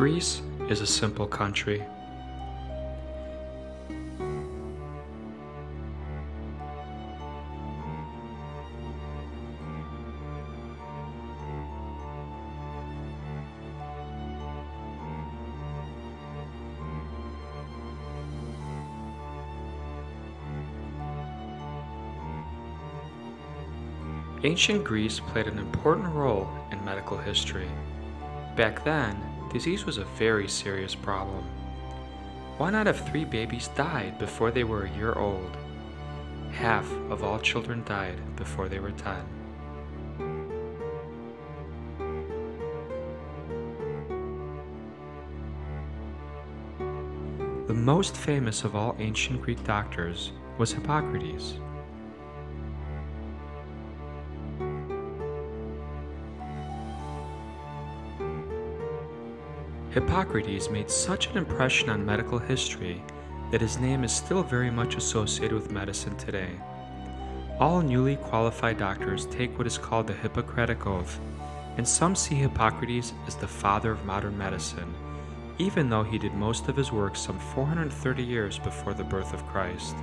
Greece is a simple country. Ancient Greece played an important role in medical history. Back then, disease was a very serious problem. One out of three babies died before they were a year old. Half of all children died before they were 10. The most famous of all ancient Greek doctors was Hippocrates. Hippocrates made such an impression on medical history that his name is still very much associated with medicine today. All newly qualified doctors take what is called the Hippocratic Oath, and some see Hippocrates as the father of modern medicine, even though he did most of his work some 430 years before the birth of Christ.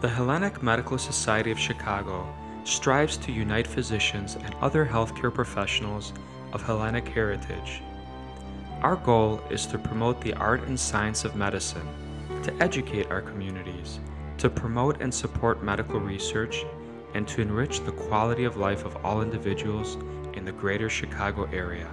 The Hellenic Medical Society of Chicago strives to unite physicians and other healthcare professionals of Hellenic heritage. Our goal is to promote the art and science of medicine, to educate our communities, to promote and support medical research, and to enrich the quality of life of all individuals in the greater Chicago area.